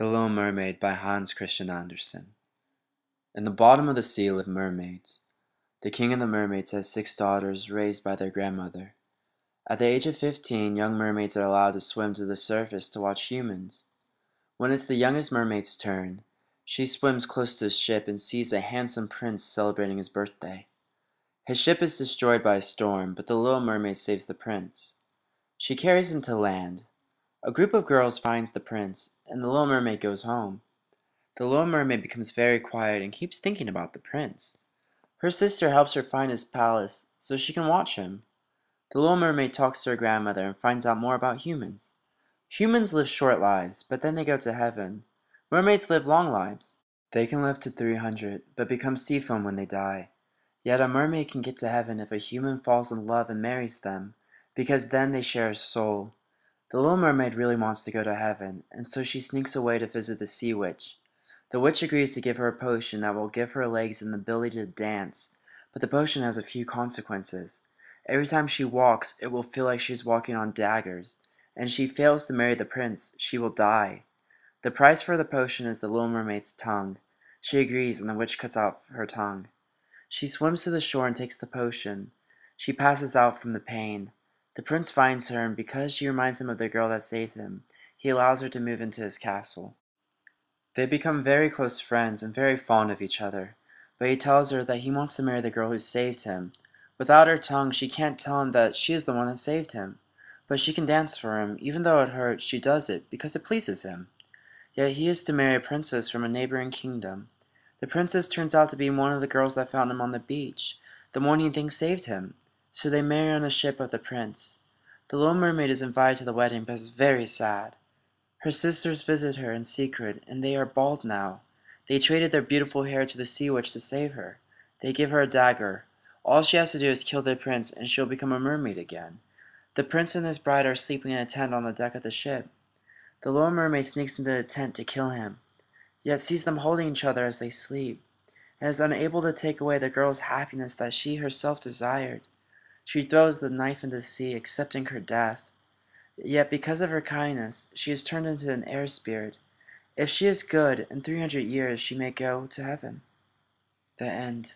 The Little Mermaid by Hans Christian Andersen In the bottom of the sea live mermaids. The king of the mermaids has six daughters raised by their grandmother. At the age of fifteen, young mermaids are allowed to swim to the surface to watch humans. When it's the youngest mermaid's turn, she swims close to a ship and sees a handsome prince celebrating his birthday. His ship is destroyed by a storm, but the little mermaid saves the prince. She carries him to land, a group of girls finds the prince, and the little mermaid goes home. The little mermaid becomes very quiet and keeps thinking about the prince. Her sister helps her find his palace so she can watch him. The little mermaid talks to her grandmother and finds out more about humans. Humans live short lives, but then they go to heaven. Mermaids live long lives. They can live to 300, but become sea foam when they die. Yet a mermaid can get to heaven if a human falls in love and marries them, because then they share a soul. The little mermaid really wants to go to heaven, and so she sneaks away to visit the sea witch. The witch agrees to give her a potion that will give her legs and the ability to dance, but the potion has a few consequences. Every time she walks, it will feel like she's walking on daggers, and if she fails to marry the prince, she will die. The price for the potion is the little mermaid's tongue. She agrees, and the witch cuts out her tongue. She swims to the shore and takes the potion. She passes out from the pain. The prince finds her, and because she reminds him of the girl that saved him, he allows her to move into his castle. They become very close friends and very fond of each other, but he tells her that he wants to marry the girl who saved him. Without her tongue, she can't tell him that she is the one that saved him. But she can dance for him, even though it hurts, she does it because it pleases him. Yet he is to marry a princess from a neighboring kingdom. The princess turns out to be one of the girls that found him on the beach, the one he thinks saved him. So they marry on a ship of the prince. The little mermaid is invited to the wedding but is very sad. Her sisters visit her in secret and they are bald now. They traded their beautiful hair to the sea witch to save her. They give her a dagger. All she has to do is kill the prince and she'll become a mermaid again. The prince and his bride are sleeping in a tent on the deck of the ship. The little mermaid sneaks into the tent to kill him, yet sees them holding each other as they sleep, and is unable to take away the girl's happiness that she herself desired. She throws the knife into the sea, accepting her death. Yet because of her kindness, she is turned into an air spirit. If she is good, in 300 years she may go to heaven. The End